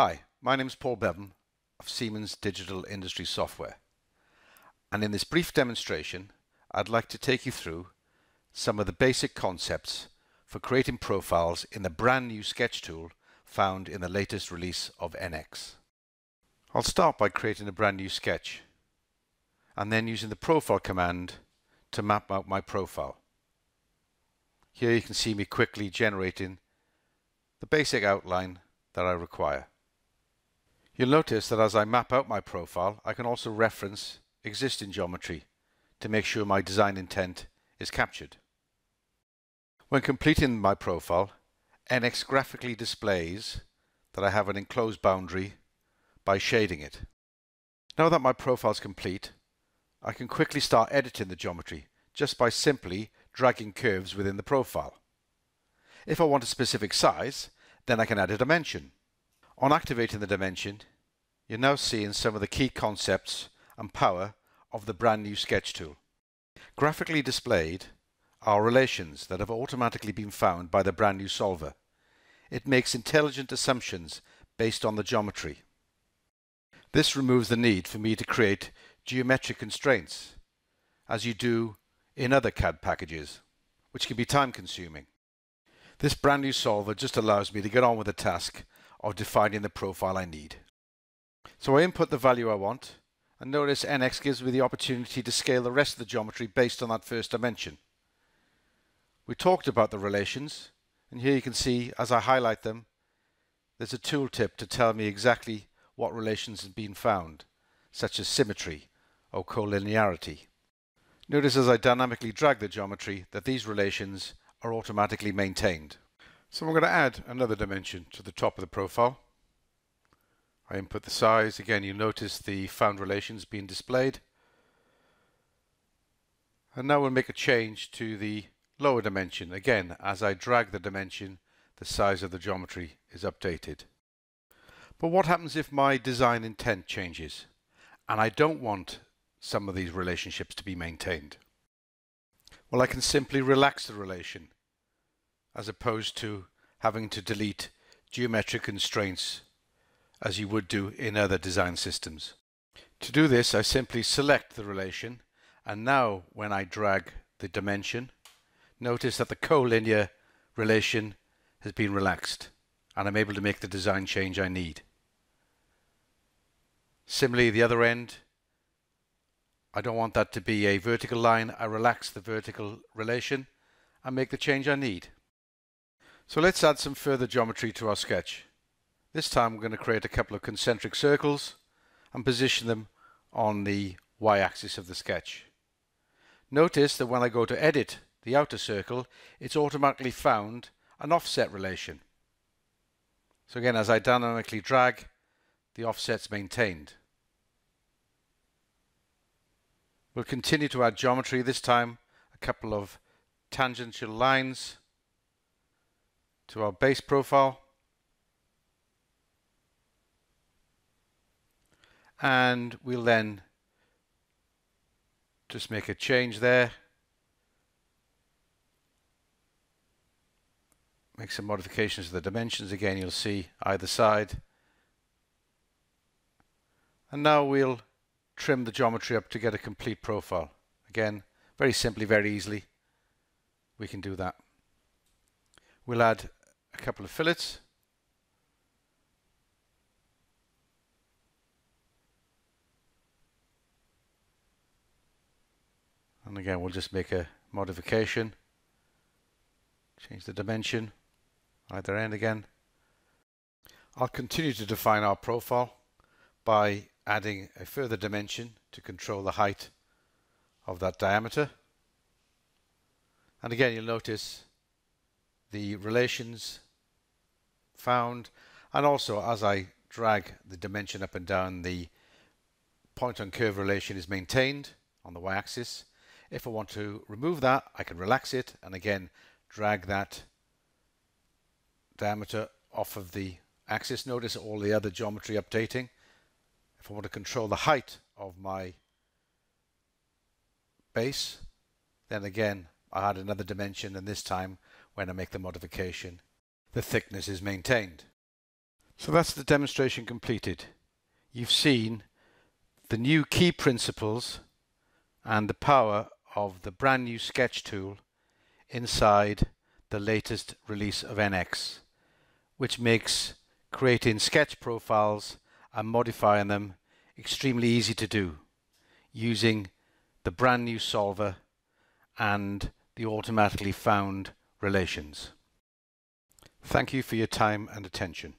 Hi, my name is Paul Bevan of Siemens Digital Industry Software. And in this brief demonstration, I'd like to take you through some of the basic concepts for creating profiles in the brand new sketch tool found in the latest release of NX. I'll start by creating a brand new sketch and then using the profile command to map out my profile. Here you can see me quickly generating the basic outline that I require. You'll notice that as I map out my profile, I can also reference existing geometry to make sure my design intent is captured. When completing my profile, NX graphically displays that I have an enclosed boundary by shading it. Now that my profile is complete, I can quickly start editing the geometry just by simply dragging curves within the profile. If I want a specific size, then I can add a dimension. On activating the dimension, you're now seeing some of the key concepts and power of the brand new sketch tool. Graphically displayed are relations that have automatically been found by the brand new solver. It makes intelligent assumptions based on the geometry. This removes the need for me to create geometric constraints, as you do in other CAD packages, which can be time consuming. This brand new solver just allows me to get on with the task of defining the profile I need. So I input the value I want, and notice NX gives me the opportunity to scale the rest of the geometry based on that first dimension. We talked about the relations, and here you can see as I highlight them, there's a tooltip to tell me exactly what relations have been found, such as symmetry or collinearity. Notice as I dynamically drag the geometry that these relations are automatically maintained. So I'm going to add another dimension to the top of the profile. I input the size. Again, you notice the found relations being displayed. And now we'll make a change to the lower dimension. Again, as I drag the dimension, the size of the geometry is updated. But what happens if my design intent changes and I don't want some of these relationships to be maintained? Well, I can simply relax the relation as opposed to having to delete geometric constraints as you would do in other design systems. To do this, I simply select the relation and now when I drag the dimension, notice that the collinear relation has been relaxed and I'm able to make the design change I need. Similarly, the other end, I don't want that to be a vertical line. I relax the vertical relation and make the change I need. So let's add some further geometry to our sketch. This time we're going to create a couple of concentric circles and position them on the y-axis of the sketch. Notice that when I go to edit the outer circle, it's automatically found an offset relation. So again, as I dynamically drag, the offset's maintained. We'll continue to add geometry, this time a couple of tangential lines to our base profile. and we'll then just make a change there. Make some modifications to the dimensions again you'll see either side. And now we'll trim the geometry up to get a complete profile. Again very simply very easily we can do that. We'll add a couple of fillets. And again we'll just make a modification. Change the dimension either end again. I'll continue to define our profile by adding a further dimension to control the height of that diameter. And again you'll notice the relations found and also as I drag the dimension up and down the point on curve relation is maintained on the y-axis if I want to remove that, I can relax it and again drag that diameter off of the axis. Notice all the other geometry updating. If I want to control the height of my base, then again I add another dimension and this time when I make the modification, the thickness is maintained. So that's the demonstration completed. You've seen the new key principles and the power of the brand new sketch tool inside the latest release of NX, which makes creating sketch profiles and modifying them extremely easy to do using the brand new solver and the automatically found relations. Thank you for your time and attention.